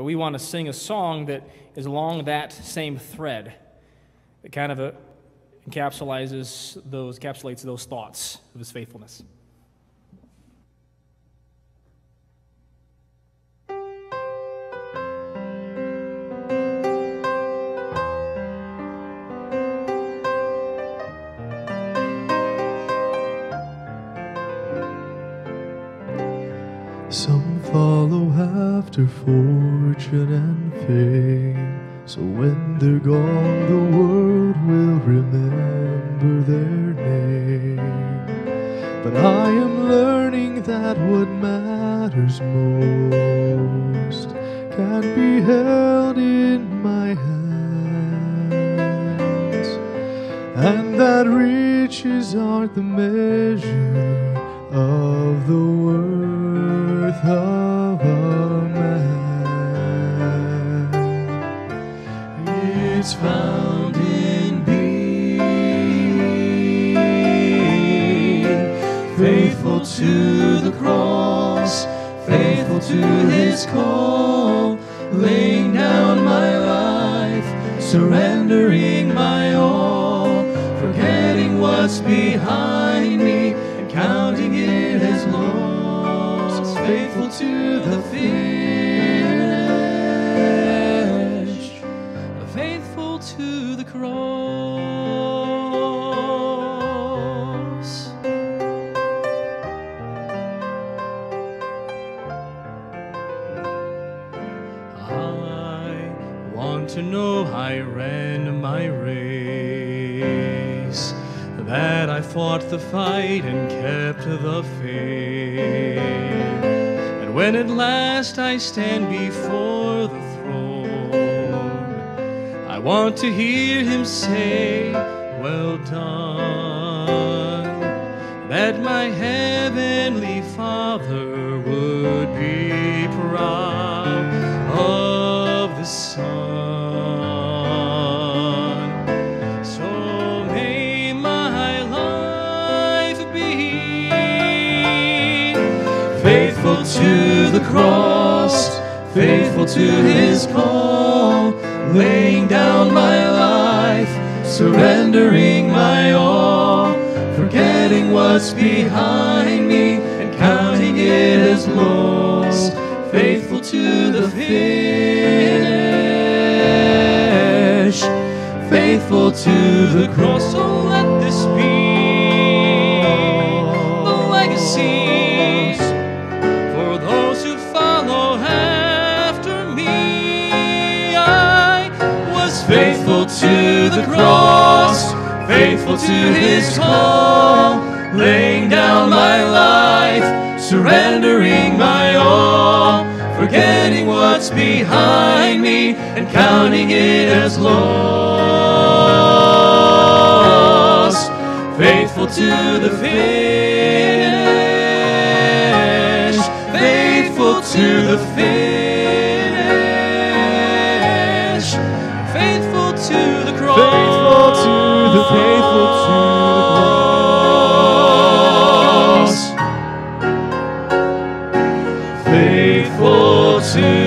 but we want to sing a song that is along that same thread that kind of uh, encapsulates those, encapsulates those thoughts of his faithfulness. Some follow after fortune and fame. So when they're gone, the world will remember their name. But I am learning that what matters most can be held in my hands, and that riches aren't the measure of the worth of a man. It's found in being faithful to the cross, faithful to his call, laying down my life, surrendering my all, forgetting what's behind me faithful to the finish, faithful to the cross. I want to know I ran my race, that I fought the fight and kept the faith. When at last I stand before the throne, I want to hear him say, Well done, that my heavenly Father would be proud of the Son. So may my life be faithful to the cross, faithful to his call, laying down my life, surrendering my all, forgetting what's behind me and counting it as loss, faithful to the finish, faithful to the cross. To the cross, faithful to his call, laying down my life, surrendering my all, forgetting what's behind me and counting it as loss. Faithful to the finish, faithful to the finish, The faithful to the cross. Faithful to